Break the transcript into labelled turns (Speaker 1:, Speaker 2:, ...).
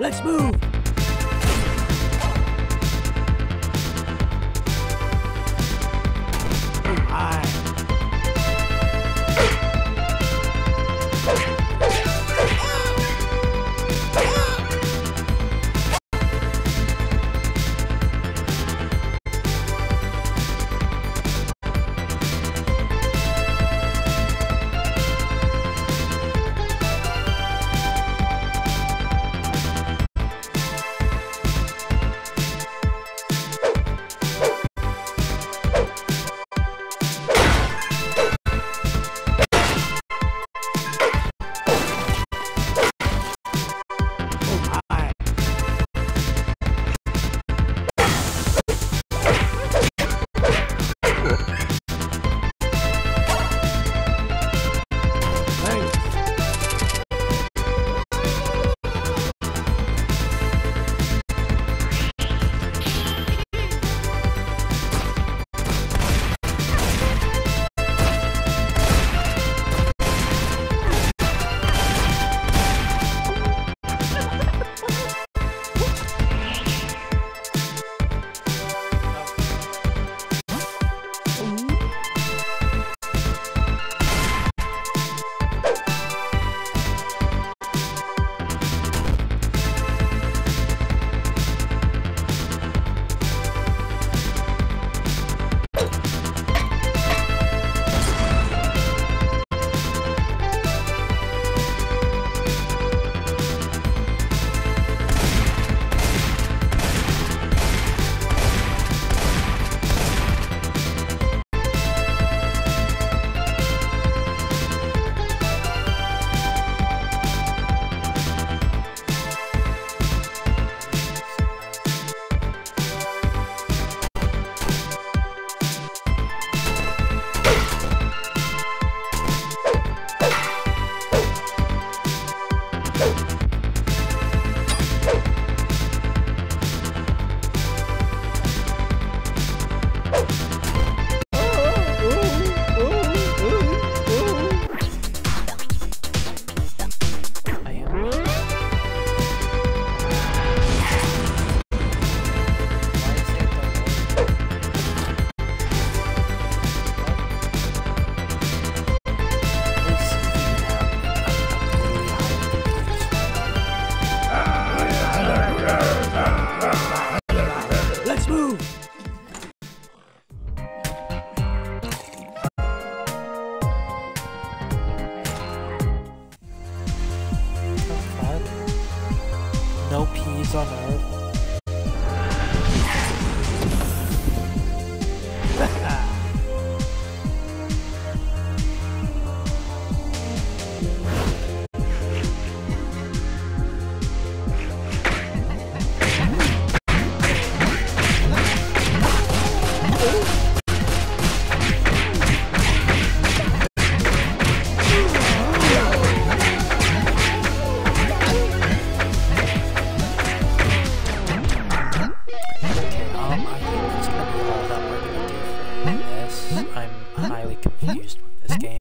Speaker 1: Let's move.
Speaker 2: On Yes, I'm highly confused with this game.